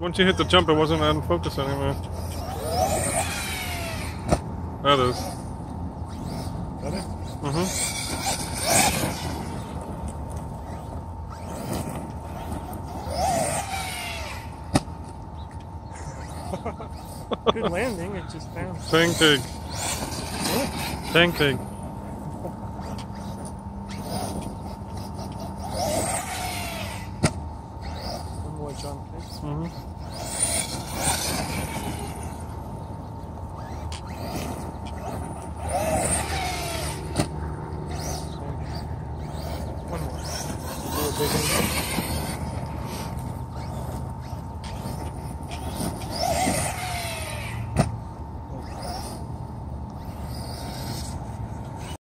Once you hit the jump, it wasn't in focus anymore. That is. Better? Mm-hmm. Good landing, it just bounced. Pancake. Pancake. One more jump. okay? Mm-hmm. One more.